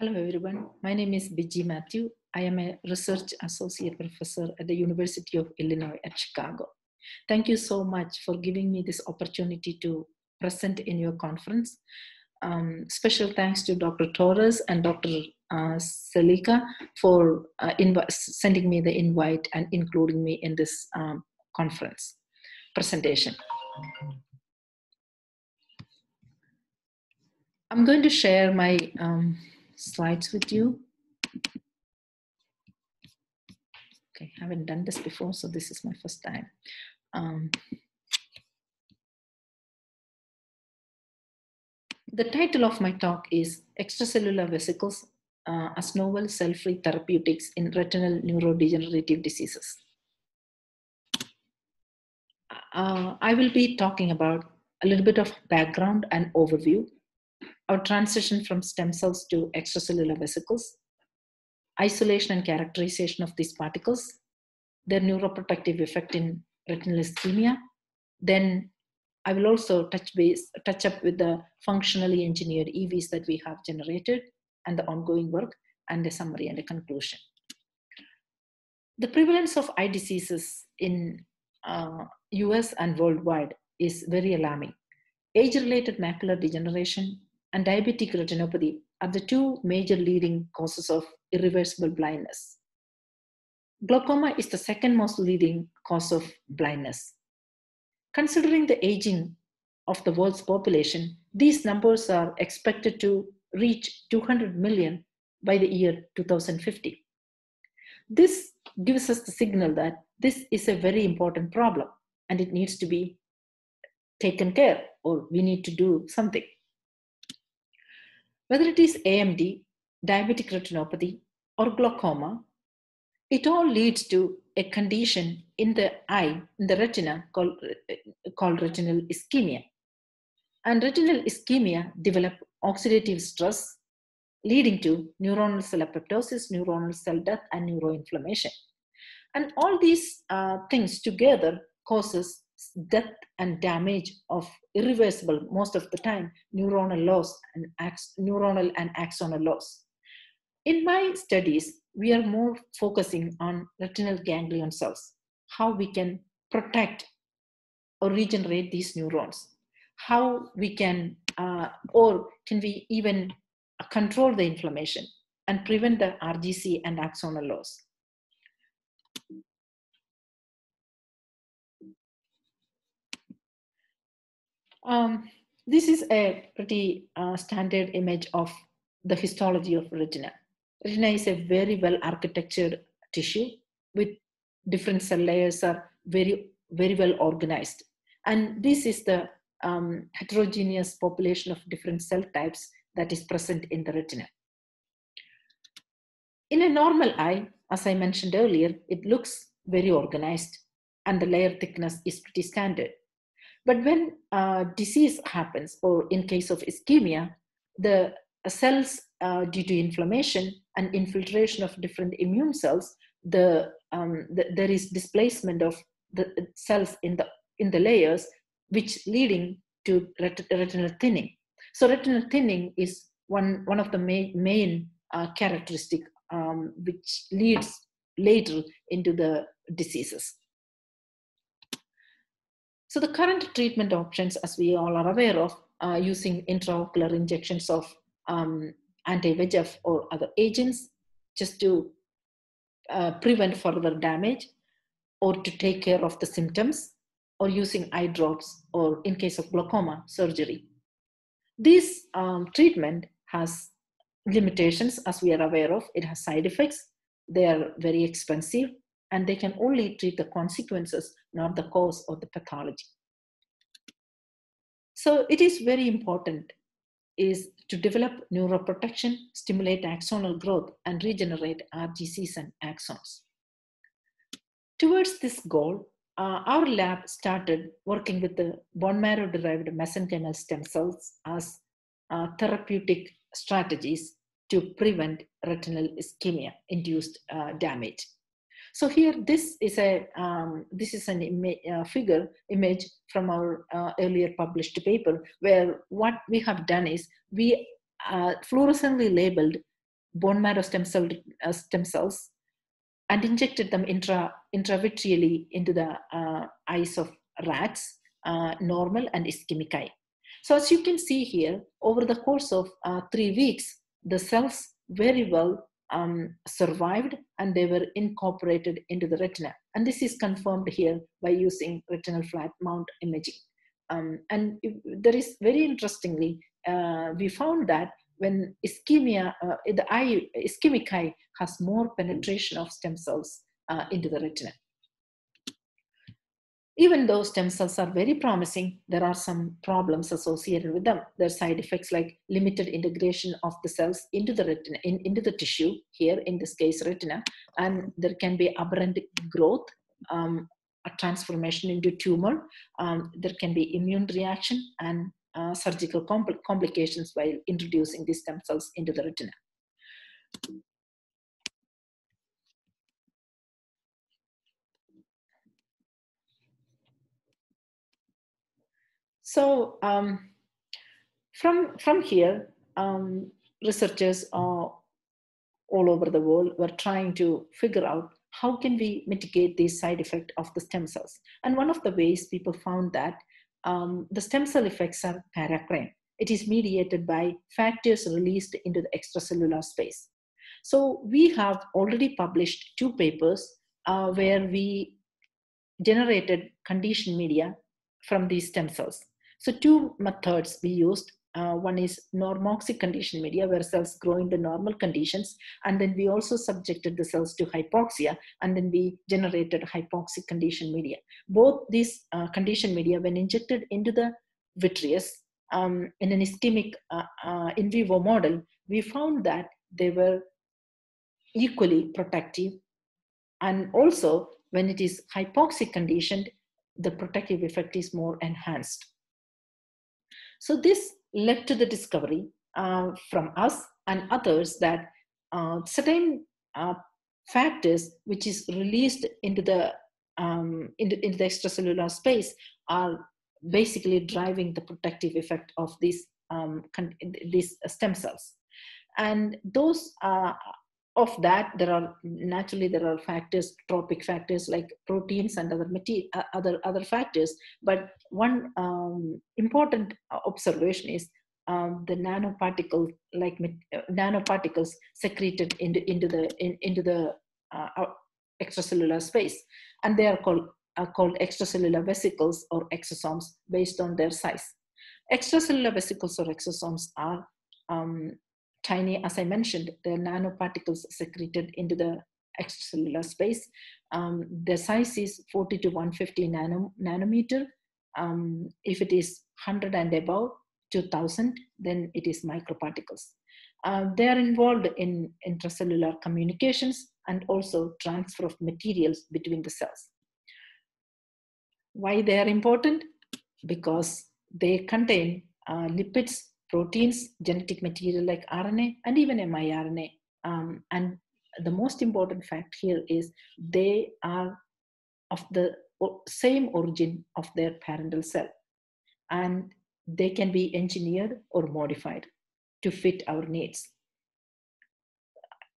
Hello, everyone. My name is Biji Matthew. I am a research associate professor at the University of Illinois at Chicago. Thank you so much for giving me this opportunity to present in your conference. Um, special thanks to Dr. Torres and Dr. Uh, Selika for uh, sending me the invite and including me in this um, conference presentation. I'm going to share my um, slides with you. Okay, I haven't done this before, so this is my first time. Um, the title of my talk is Extracellular Vesicles uh, as Novel Cell-Free Therapeutics in Retinal Neurodegenerative Diseases. Uh, I will be talking about a little bit of background and overview our transition from stem cells to extracellular vesicles, isolation and characterization of these particles, their neuroprotective effect in retinal ischemia. Then I will also touch base, touch up with the functionally engineered EVs that we have generated and the ongoing work and a summary and a conclusion. The prevalence of eye diseases in uh, US and worldwide is very alarming. Age-related macular degeneration and diabetic retinopathy are the two major leading causes of irreversible blindness. Glaucoma is the second most leading cause of blindness. Considering the aging of the world's population, these numbers are expected to reach 200 million by the year 2050. This gives us the signal that this is a very important problem and it needs to be taken care or we need to do something. Whether it is AMD, diabetic retinopathy, or glaucoma, it all leads to a condition in the eye, in the retina, called, called retinal ischemia. And retinal ischemia develop oxidative stress, leading to neuronal cell apoptosis, neuronal cell death, and neuroinflammation. And all these uh, things together causes death and damage of irreversible, most of the time, neuronal loss and ax- neuronal and axonal loss. In my studies, we are more focusing on retinal ganglion cells, how we can protect or regenerate these neurons, how we can, uh, or can we even control the inflammation and prevent the RGC and axonal loss. Um, this is a pretty uh, standard image of the histology of retina. Retina is a very well architectured tissue with different cell layers are very, very well organized. And this is the um, heterogeneous population of different cell types that is present in the retina. In a normal eye, as I mentioned earlier, it looks very organized and the layer thickness is pretty standard. But when uh, disease happens, or in case of ischemia, the cells, uh, due to inflammation and infiltration of different immune cells, the, um, the, there is displacement of the cells in the in the layers, which leading to ret- retinal thinning. So retinal thinning is one one of the main main uh, characteristic um, which leads later into the diseases. So the current treatment options, as we all are aware of, are using intraocular injections of um, anti-VEGF or other agents just to uh, prevent further damage or to take care of the symptoms or using eye drops or in case of glaucoma, surgery. This um, treatment has limitations as we are aware of. It has side effects. They are very expensive and they can only treat the consequences, not the cause or the pathology. So it is very important is to develop neuroprotection, stimulate axonal growth, and regenerate RGCs and axons. Towards this goal, uh, our lab started working with the bone marrow derived mesenchymal stem cells as uh, therapeutic strategies to prevent retinal ischemia induced uh, damage. So here, this is a um, this is an ima- uh, figure image from our uh, earlier published paper, where what we have done is we uh, fluorescently labeled bone marrow stem, cell, uh, stem cells and injected them intra, intravitreally into the uh, eyes of rats, uh, normal and ischemic eye. So as you can see here, over the course of three weeks, the cells very well um, survived and they were incorporated into the retina. And this is confirmed here by using retinal flat mount imaging. Um, and there is very interestingly, uh, we found that when ischemia, uh, the eye, ischemic eye has more penetration of stem cells uh, into the retina. Even though stem cells are very promising, there are some problems associated with them. There are side effects like limited integration of the cells into the retina, in, into the tissue, here in this case retina, and there can be aberrant growth, um, a transformation into tumor. Um, there can be immune reaction and uh, surgical compl complications while introducing these stem cells into the retina. So um, from, from here, um, researchers all over the world were trying to figure out how can we mitigate the side effect of the stem cells. And one of the ways people found that um, the stem cell effects are paracrine. It is mediated by factors released into the extracellular space. So we have already published two papers uh, where we generated conditioned media from these stem cells. So two methods we used. Uh, one is normoxic condition media, where cells grow in the normal conditions. And then we also subjected the cells to hypoxia, and then we generated hypoxic condition media. Both these uh, condition media, when injected into the vitreous um, in an ischemic uh, uh in vivo model, we found that they were equally protective. And also, when it is hypoxic conditioned, the protective effect is more enhanced. So this led to the discovery uh, from us and others that uh, certain uh, factors which is released into the um, into, into, the extracellular space are basically driving the protective effect of these um, these stem cells, and those of that there are naturally there are factors tropic factors like proteins and other material uh, other other factors. But one um, important observation is um, the nanoparticle like uh, nanoparticles secreted into into the in, into the uh, extracellular space. And they are called are called extracellular vesicles or exosomes based on their size. Extracellular vesicles or exosomes are um, tiny, as I mentioned, the nanoparticles secreted into the extracellular space. Um, the size is 40 to 150 nano, nanometer. Um, if it is 100 and above, 2000, then it is microparticles. Uh, they are involved in intracellular communications and also transfer of materials between the cells. Why they are important? Because they contain uh, lipids proteins, genetic material like RNA, and even miRNA. Um, and the most important fact here is they are of the same origin of their parental cell. And they can be engineered or modified to fit our needs.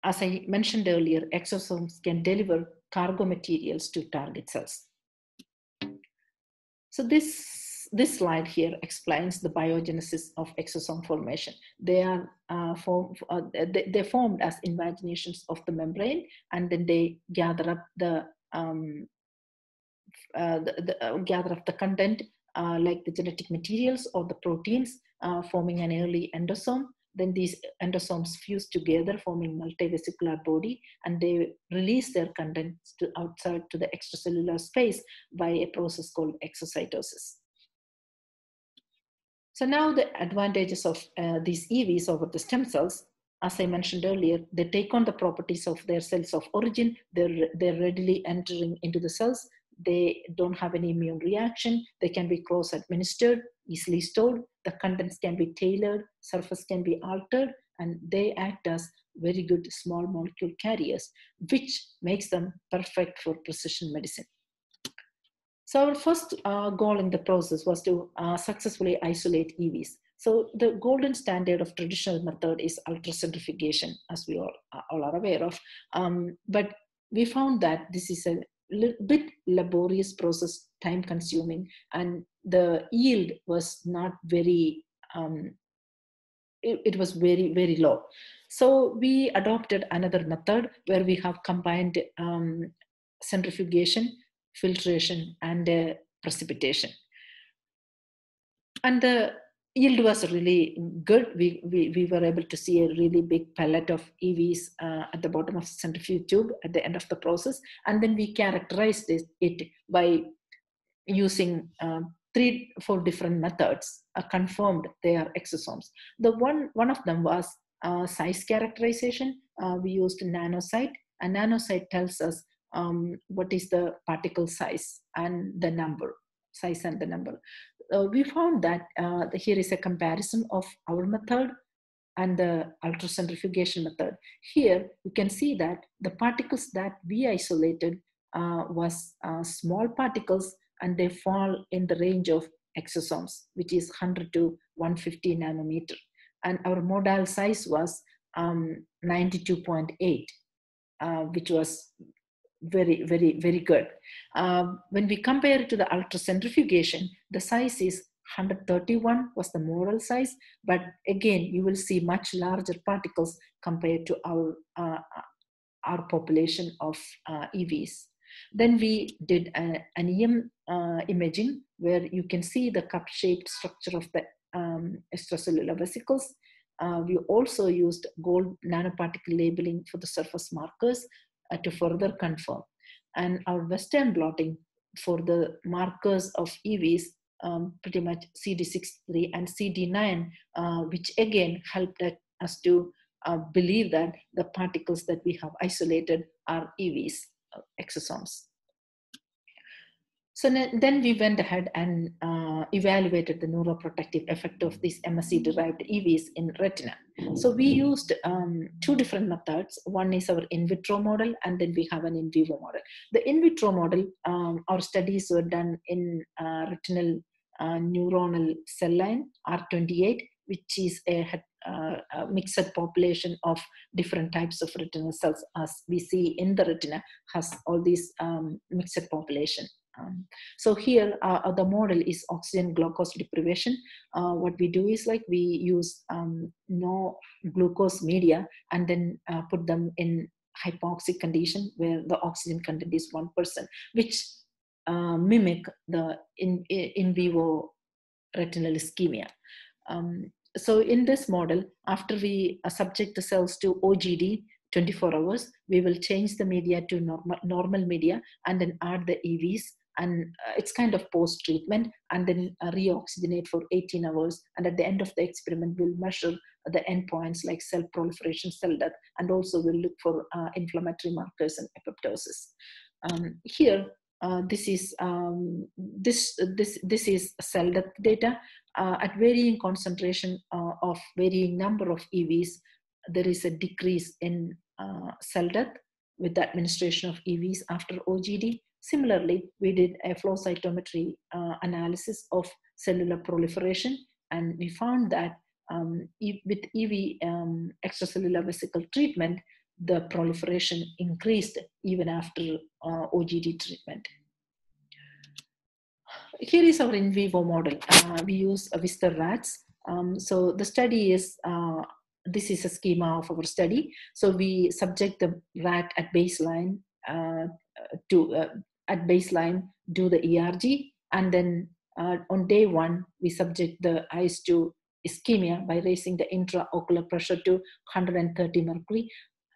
As I mentioned earlier, exosomes can deliver cargo materials to target cells. So this this slide here explains the biogenesis of exosome formation. They are uh, form, uh, they, they're formed as invaginations of the membrane, and then they gather up the, um, uh, the, the uh, gather up the content uh, like the genetic materials or the proteins, uh, forming an early endosome. Then these endosomes fuse together, forming multivesicular body, and they release their contents to outside to the extracellular space by a process called exocytosis. So now the advantages of uh, these EVs over the stem cells, as I mentioned earlier, they take on the properties of their cells of origin. They're, they're readily entering into the cells. They don't have any immune reaction. They can be cross-administered, easily stored. The contents can be tailored, surface can be altered, and they act as very good small molecule carriers, which makes them perfect for precision medicine. So our first uh, goal in the process was to uh, successfully isolate EVs. So the golden standard of traditional method is ultracentrifugation, as we all, all are aware of. Um, but we found that this is a bit laborious process, time consuming, and the yield was not very, um, it, it was very, very low. So we adopted another method where we have combined um, centrifugation, filtration, and uh, precipitation. And the yield was really good. We, we, we were able to see a really big palette of EVs uh, at the bottom of the centrifuge tube at the end of the process. And then we characterized this, it by using uh, three, four different methods, uh, confirmed they are exosomes. The one, one of them was uh, size characterization. Uh, we used NanoSight. A NanoSight tells us um, what is the particle size and the number, size and the number uh, we found that uh, here is a comparison of our method and the ultracentrifugation method. Here you can see that the particles that we isolated uh, was uh, small particles and they fall in the range of exosomes, which is 100 to 150 nanometer. And our modal size was um, 92.8, uh, which was very, very, very good. Uh, when we compare it to the ultracentrifugation, the size is 131 was the modal size, but again, you will see much larger particles compared to our, uh, our population of uh, EVs. Then we did a, an EM uh, imaging where you can see the cup-shaped structure of the um, extracellular vesicles. Uh, we also used gold nanoparticle labeling for the surface markers uh, to further confirm. And our Western blotting for the markers of EVs um, pretty much CD63 and CD9, uh, which again helped us to uh, believe that the particles that we have isolated are EVs, uh, exosomes. So then we went ahead and uh, evaluated the neuroprotective effect of these MSC-derived EVs in retina. So we used um, two different methods. One is our in vitro model, and then we have an in vivo model. The in vitro model, um, our studies were done in uh, retinal uh, neuronal cell line, R28, which is a, uh, a, mixed population of different types of retinal cells as we see in the retina has all these um, mixed population um, so here, uh, the model is oxygen glucose deprivation. Uh, what we do is like we use um, no glucose media and then uh, put them in hypoxic condition where the oxygen content is 1%, which uh, mimic the in, in vivo retinal ischemia. Um, so in this model, after we uh, subject the cells to OGD, 24 hours, we will change the media to normal, normal media and then add the EVs and uh, it's kind of post treatment and then uh, reoxygenate for 18 hours and at the end of the experiment we'll measure the endpoints like cell proliferation cell death and also we'll look for uh, inflammatory markers and apoptosis. Um, here uh, this is um, this this this is cell death data. Uh, at varying concentration uh, of varying number of EVs there is a decrease in cell death with the administration of EVs after OGD Similarly, we did a flow cytometry uh, analysis of cellular proliferation, and we found that um, with EV um, extracellular vesicle treatment, the proliferation increased even after uh, OGD treatment. Here is our in vivo model. Uh, we use Wistar rats. Um, so the study is, uh, this is a schema of our study. So we subject the rat at baseline uh, to uh, at baseline do the ERG, and then uh, on day one, we subject the eyes to ischemia by raising the intraocular pressure to 130 mercury,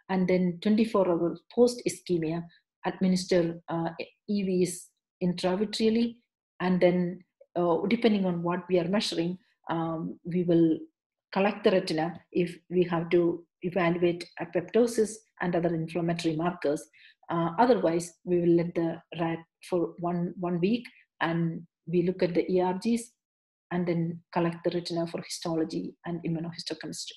and then 24 hours post ischemia, administer uh, EVs intravitreally, and then uh, depending on what we are measuring, um, we will collect the retina if we have to evaluate apoptosis and other inflammatory markers. Uh, otherwise, we will let the rat for one, one week and we look at the ERGs and then collect the retina for histology and immunohistochemistry.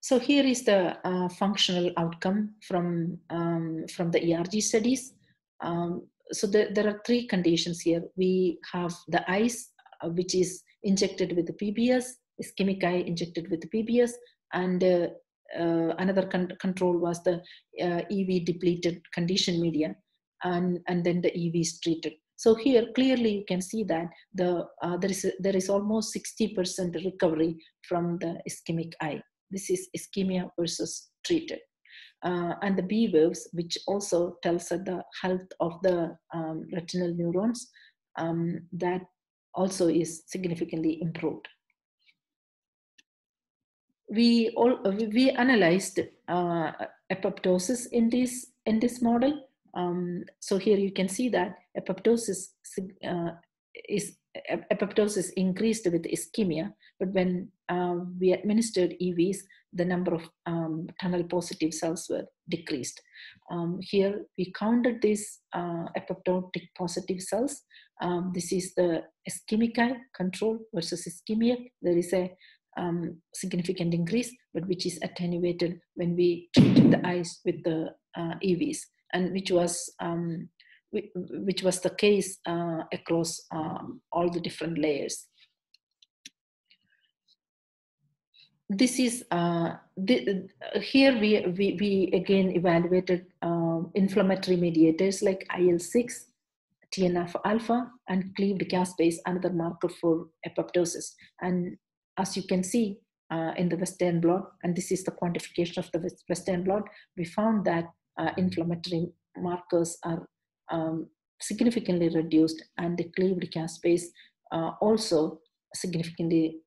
So here is the uh, functional outcome from, um, from the ERG studies. Um, so the, there are three conditions here. We have the eyes which is injected with the PBS, ischemic eye injected with the PBS, and uh, uh, another con control was the uh, EV depleted condition media, and, and then the EV is treated. So here clearly you can see that the, uh, there, is, there is almost 60% recovery from the ischemic eye. This is ischemia versus treated. Uh, and the B waves, which also tells us the health of the um, retinal neurons, um, that also is significantly improved we all we analyzed uh, apoptosis in this in this model. Um, so here you can see that apoptosis uh, is apoptosis increased with ischemia, but when uh, we administered EVs, the number of um, TUNEL positive cells were decreased. Um, here we counted these uh, apoptotic positive cells. Um, this is the ischemic control versus ischemia. There is a um, significant increase, but which is attenuated when we treated the eyes with the uh, EVs, and which was um, which was the case uh, across um, all the different layers. This is uh, the, here we, we, we again evaluated um, inflammatory mediators like IL-6, TNF alpha, and cleaved caspase, another marker for apoptosis. And as you can see uh, in the Western blot, and this is the quantification of the Western blot, we found that uh, inflammatory markers are um, significantly reduced and the cleaved caspase uh, also significantly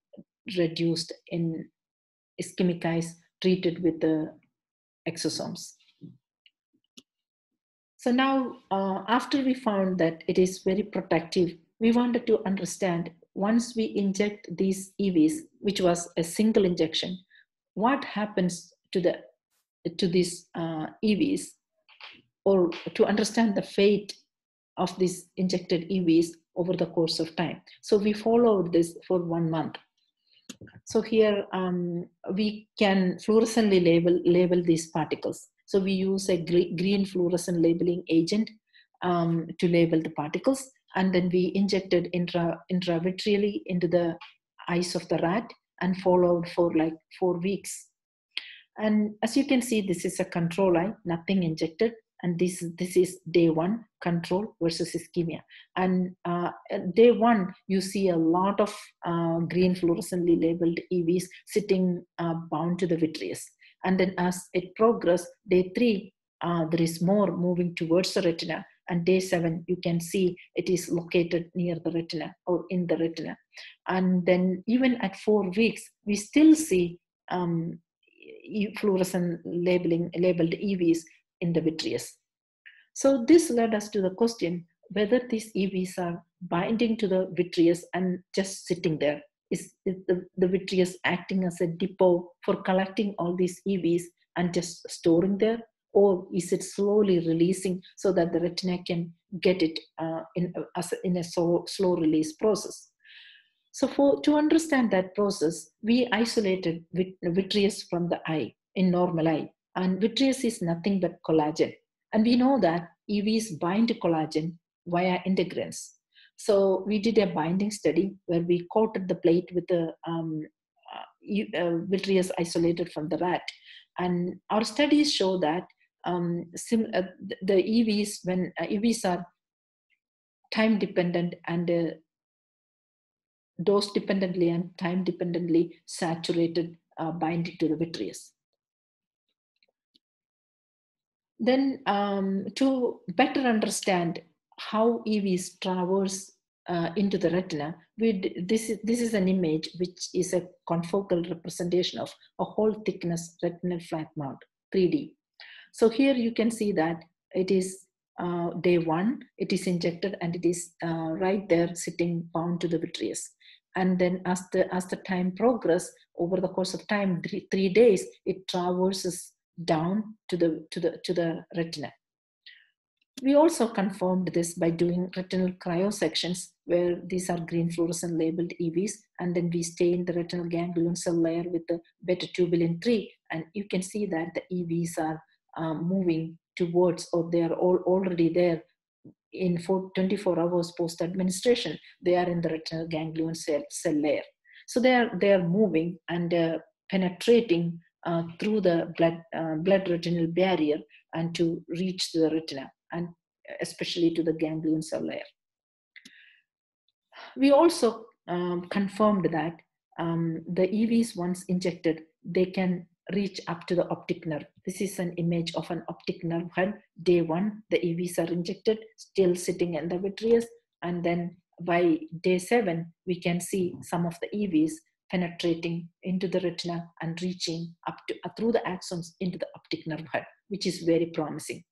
reduced in ischemic eyes treated with the exosomes. So now, uh, after we found that it is very protective, we wanted to understand once we inject these EVs, which was a single injection, what happens to the to these uh, EVs, or to understand the fate of these injected EVs over the course of time. So we followed this for one month. So here um, we can fluorescently label label these particles. So we use a green fluorescent labeling agent um, to label the particles and then we injected intra intravitreally into the eyes of the rat and followed for like four weeks. And as you can see this is a control eye nothing injected and this this is day one control versus ischemia. And uh, day one you see a lot of uh, green fluorescently labeled evs sitting uh, bound to the vitreous and then as it progresses day three uh, there is more moving towards the retina. And day seven you can see it is located near the retina or in the retina. And then even at four weeks we still see um, fluorescent labeling labeled evs in the vitreous. So this led us to the question whether these evs are binding to the vitreous and just sitting there is, is the, the vitreous acting as a depot for collecting all these evs and just storing there? Or is it slowly releasing so that the retina can get it uh, in, as a, in a so, slow release process? So for to understand that process we isolated vit- vitreous from the eye in normal eye. And vitreous is nothing but collagen. And we know that evs bind collagen via integrins so we did a binding study where we coated the plate with the um, uh, uh, vitreous isolated from the rat and our studies show that um, sim, uh, the EVs when uh, EVs are time dependent and uh, dose dependently and time dependently saturated uh, binding to the vitreous. Then um, to better understand how EVs traverse uh, into the retina, we this, is, this is an image which is a confocal representation of a whole thickness retinal flat mount, 3D. So here you can see that it is uh, day one, it is injected and it is uh, right there sitting bound to the vitreous. And then as the, as the time progress, over the course of time, three, three days, it traverses down to the, to, the, to the retina. We also confirmed this by doing retinal cryosections where these are green fluorescent labeled EVs and then we stain the retinal ganglion cell layer with the beta tubulin 3 and you can see that the EVs are um, moving towards or they are all already there in 24 hours post administration, they are in the retinal ganglion cell, cell layer. So they are, they are moving and uh, penetrating uh, through the blood, uh, blood retinal barrier and to reach the retina and especially to the ganglion cell layer. We also um, confirmed that um, the EVs once injected, they can reach up to the optic nerve. This is an image of an optic nerve head. Day one, the EVs are injected, still sitting in the vitreous. And then by day seven, we can see some of the EVs penetrating into the retina and reaching up to uh, through the axons into the optic nerve head, which is very promising.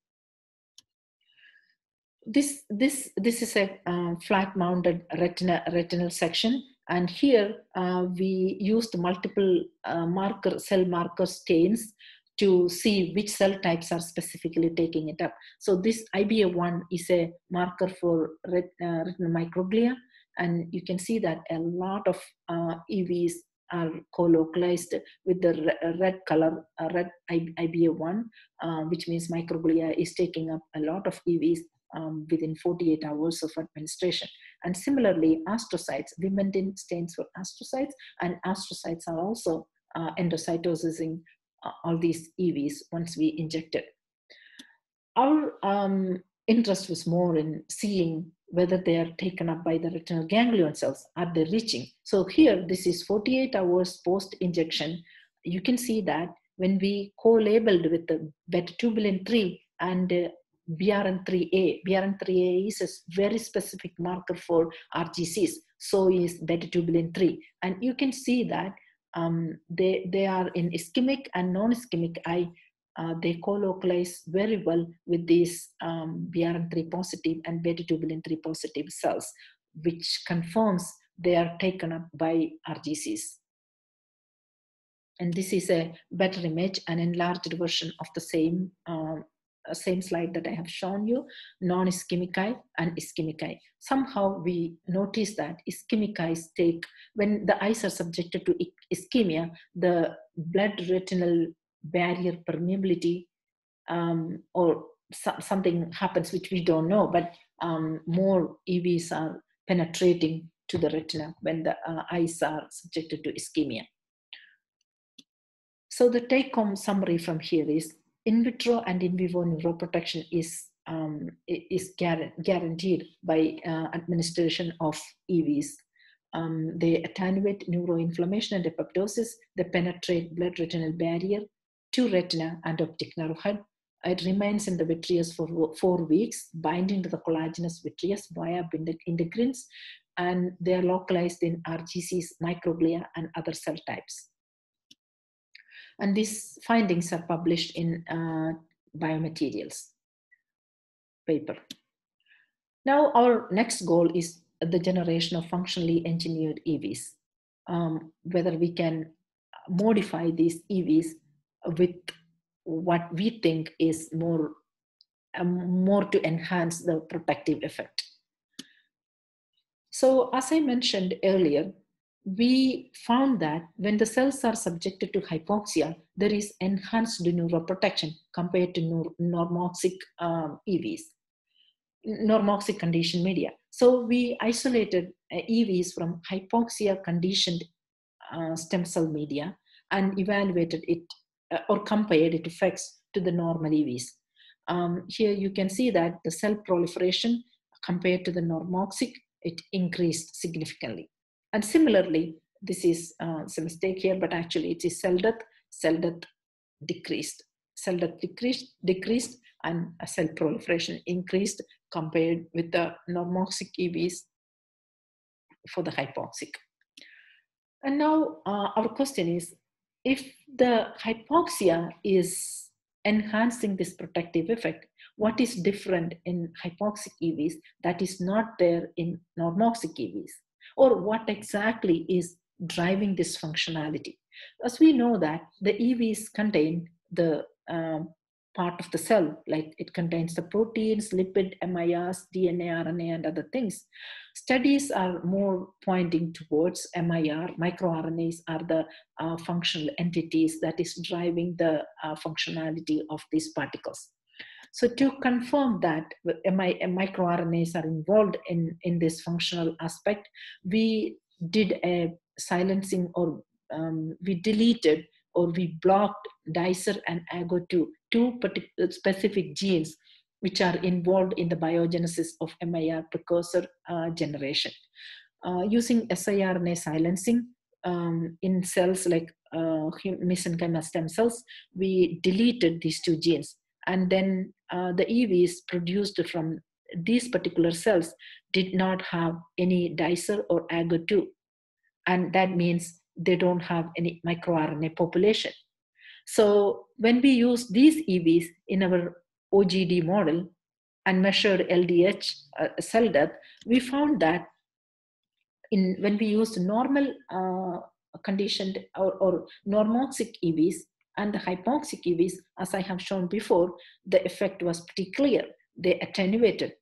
This, this, this is a uh, flat mounted retina, retinal section. And here uh, we used multiple uh, marker cell marker stains to see which cell types are specifically taking it up. So this IBA1 is a marker for ret, uh, retinal microglia, and you can see that a lot of uh, EVs are co-localized with the red color, uh, red IBA1, uh, which means microglia is taking up a lot of EVs um, within 48 hours of administration. And similarly, astrocytes, Vimentin stains for astrocytes, and astrocytes are also uh, uh, all these EVs once we inject it. Our um, interest was more in seeing whether they are taken up by the retinal ganglion cells. Are they reaching? So here, this is 48 hours post-injection. You can see that when we co-labeled with the beta tubulin 3 and uh, BRN3A. BRN3A is a very specific marker for RGCs. So is beta tubulin 3. And you can see that um, they, they are in ischemic and non-ischemic eye. Uh, they co-localize very well with these um, BRN3 positive and beta tubulin 3 positive cells, which confirms they are taken up by RGCs. And this is a better image, an enlarged version of the same um, same slide that I have shown you, non-ischemic eye and ischemic eye. Somehow we notice that ischemic eyes take, when the eyes are subjected to ischemia, the blood retinal barrier permeability um, or so, something happens which we don't know, but um, more EVs are penetrating to the retina when the uh, eyes are subjected to ischemia. So the take home summary from here is in vitro and in vivo neuroprotection is um, is guaranteed by uh, administration of EVs. Um, they attenuate neuroinflammation and apoptosis. They penetrate blood-retinal barrier to retina and optic nerve head. It remains in the vitreous for four weeks, binding to the collagenous vitreous via integrins, and they are localized in RGCs, microglia, and other cell types. And these findings are published in uh, biomaterials paper. Now our next goal is the generation of functionally engineered EVs. Um, whether we can modify these EVs with what we think is more, um, more to enhance the protective effect. So as I mentioned earlier, we found that when the cells are subjected to hypoxia, there is enhanced neuroprotection compared to normoxic um, EVs, normoxic conditioned media. So we isolated uh, EVs from hypoxia conditioned uh, stem cell media and evaluated it uh, or compared its effects to the normal EVs. Um, here you can see that the cell proliferation compared to the normoxic, it increased significantly. And similarly, this is uh, a mistake here, but actually it is cell death, cell death decreased. Cell death decreased, decreased and cell proliferation increased compared with the normoxic EVs for the hypoxic. And now uh, our question is, if the hypoxia is enhancing this protective effect, what is different in hypoxic EVs that is not there in normoxic EVs? Or what exactly is driving this functionality. As we know that the EVs contain the um, part of the cell, like it contains the proteins, lipid, MIRs, DNA, RNA, and other things. Studies are more pointing towards MIR, microRNAs are the uh, functional entities that is driving the uh, functionality of these particles. So to confirm that microRNAs are involved in, in this functional aspect, we did a silencing or um, we deleted or we blocked dicer and AGO2, two specific genes which are involved in the biogenesis of MIR precursor uh, generation. Uh, using siRNA silencing um, in cells like uh, mesenchymal stem cells, we deleted these two genes. And then uh, the EVs produced from these particular cells did not have any dicer or AGO2. And that means they don't have any microRNA population. So when we use these EVs in our OGD model and measured LDH uh, cell death, we found that in when we used normal uh, conditioned or, or normoxic EVs and the hypoxic EVs, as I have shown before, the effect was pretty clear. They attenuated.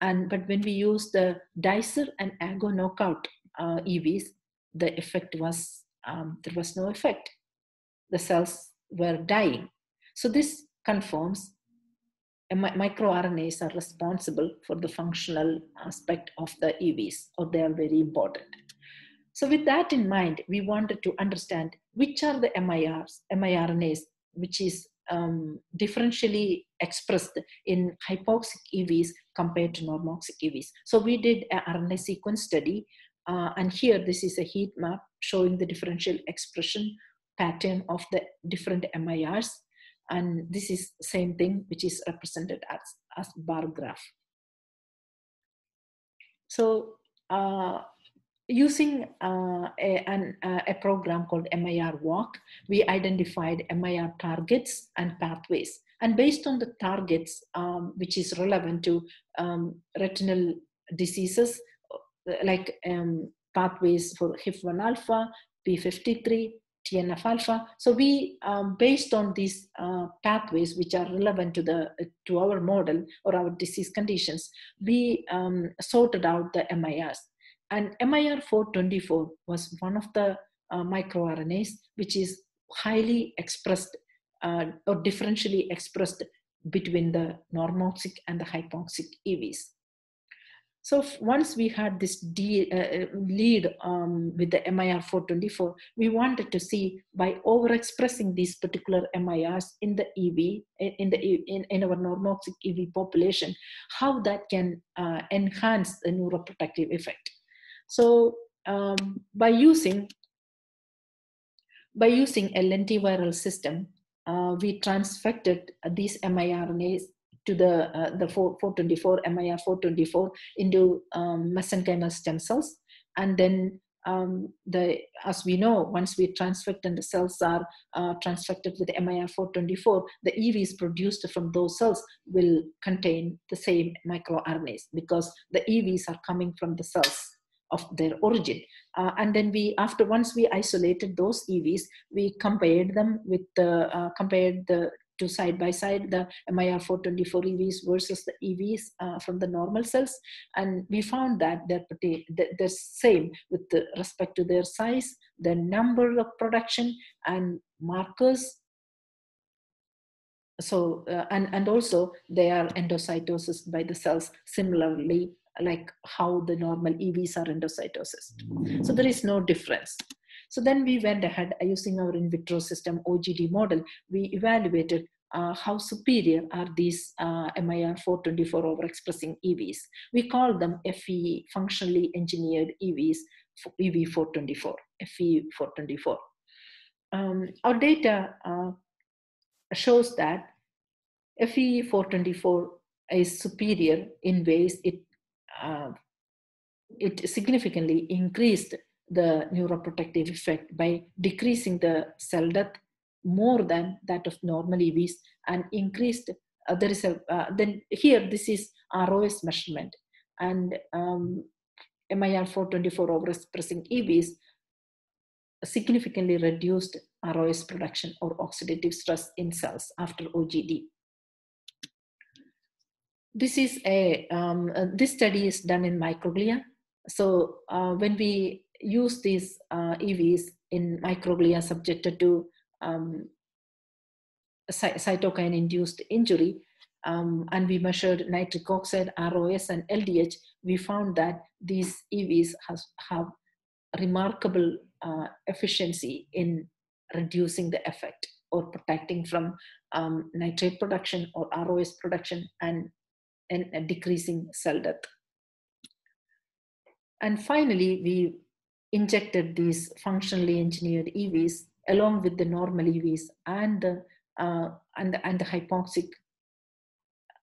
And, but when we use the dicer and ago knockout uh, EVs, the effect was, um, there was no effect. The cells were dying. So this confirms microRNAs are responsible for the functional aspect of the EVs, or they are very important. So with that in mind, we wanted to understand which are the MIRs, miRNAs, which is um, differentially expressed in hypoxic EVs compared to normoxic EVs. So we did an RNA sequence study, uh, and here this is a heat map showing the differential expression pattern of the different MIRs, and this is same thing which is represented as, as bar graph. So uh, using uh, a, an, uh, a program called miRWalk, we identified MIR targets and pathways. And based on the targets, um, which is relevant to um, retinal diseases, uh, like um, pathways for HIF1 alpha, P53, TNF alpha. So we, um, based on these uh, pathways which are relevant to the to our model or our disease conditions, we um, sorted out the MIRs. And MIR424 was one of the uh, microRNAs which is highly expressed uh, or differentially expressed between the normoxic and the hypoxic EVs. So once we had this D, uh, uh, lead um, with the MIR424, we wanted to see by overexpressing these particular MIRs in the EV, in, the, in, in our normoxic EV population, how that can uh, enhance the neuroprotective effect. So um, by using by using a lentiviral system, uh, we transfected these miRNAs to the uh, the 424 MIR 424 into um, mesenchymal stem cells, and then um, the as we know, once we transfect and the cells are uh, transfected with MIR 424, the EVs produced from those cells will contain the same microRNAs because the EVs are coming from the cells of their origin. Uh, and then we, after once we isolated those EVs, we compared them with the, uh, compared the to side by side the MIR424 EVs versus the EVs uh, from the normal cells. And we found that they're, pretty, they're same with respect to their size, the number of production and markers so uh, and and also they are endocytosis by the cells similarly like how the normal EVs are endocytosis. So there is no difference. So then we went ahead uh, using our in vitro system OGD model. We evaluated uh, how superior are these uh, MIR424 overexpressing EVs. We call them FE, functionally engineered EVs, EV424, FE424. Um, our data uh, shows that FE424 is superior in ways it uh, it significantly increased the neuroprotective effect by decreasing the cell death more than that of normal EVs and increased uh, a uh, then here this is ROS measurement. And um, MIR 424 overexpressing EVs significantly reduced ROS production or oxidative stress in cells after OGD this is a um, uh, this study is done in microglia. So uh, when we use these uh, EVs in microglia subjected to um, cytokine-induced injury, um, and we measured nitric oxide, ROS, and LDH, we found that these EVs has, have remarkable uh, efficiency in reducing the effect or protecting from um, nitrate production or ROS production and, and decreasing cell death. And finally, we injected these functionally engineered EVs along with the normal EVs and the, uh, and, the, and the hypoxic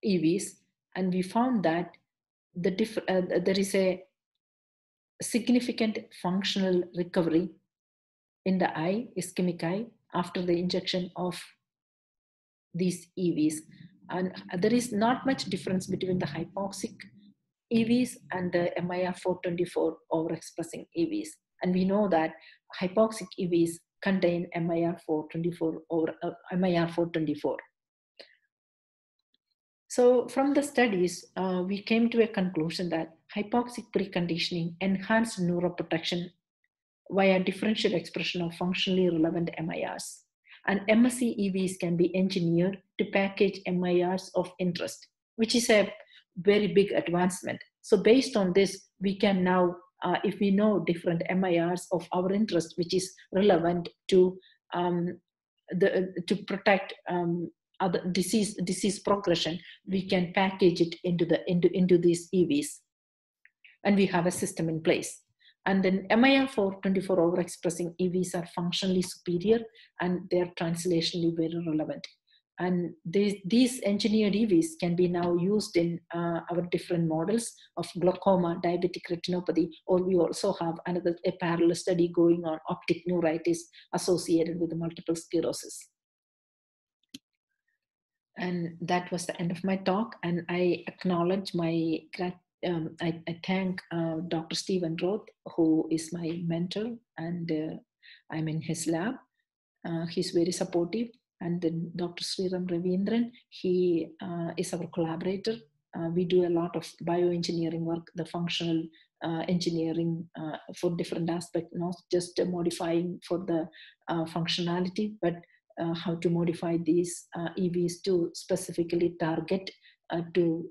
EVs. And we found that the diff- uh, there is a significant functional recovery in the eye, ischemic eye, after the injection of these EVs. And there is not much difference between the hypoxic EVs and the MIR 424 overexpressing EVs. And we know that hypoxic EVs contain MIR 424 or uh, MIR 424. So from the studies, uh, we came to a conclusion that hypoxic preconditioning enhanced neuroprotection via differential expression of functionally relevant MIRs. And MSC EVs can be engineered to package MIRs of interest, which is a very big advancement. So based on this, we can now, uh, if we know different MIRs of our interest, which is relevant to um, the to protect um, other disease disease progression, we can package it into the into into these EVs, and we have a system in place. And then MIR 424 overexpressing EVs are functionally superior and they're translationally very relevant and these, these engineered EVs can be now used in uh, our different models of glaucoma, diabetic retinopathy, or we also have another a parallel study going on optic neuritis associated with multiple sclerosis. And that was the end of my talk. And I acknowledge my um, I, I, thank uh, Dr. Steven Roth, who is my mentor, and uh, I'm in his lab. Uh, he's very supportive and then Dr. Sriram Ravindran, he uh, is our collaborator. Uh, we do a lot of bioengineering work, the functional uh, engineering for different aspects, not just modifying for the functionality, but how to modify these EVs to specifically target to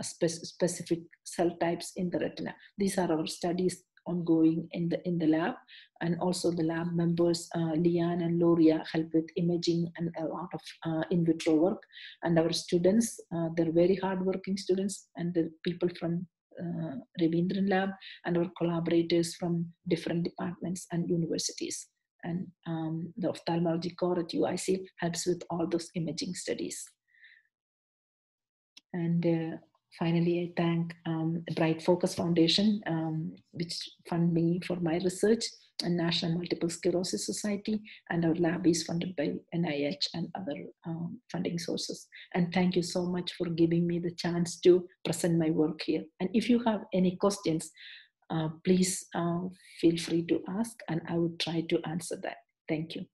spe specific cell types in the retina. These are our studies ongoing in the in the lab and also the lab members uh, Leanne and Loria help with imaging and a lot of uh, in vitro work. And our students uh, they're very hardworking students and the people from uh, Ravindran lab and our collaborators from different departments and universities. And um, the ophthalmology core at UIC helps with all those imaging studies. And uh, finally, I thank um, BrightFocus Foundation, um, which fund me for my research, and National Multiple Sclerosis Society, and our lab is funded by NIH and other um, funding sources. And thank you so much for giving me the chance to present my work here. And if you have any questions, uh, please uh, feel free to ask, and I will try to answer that. Thank you.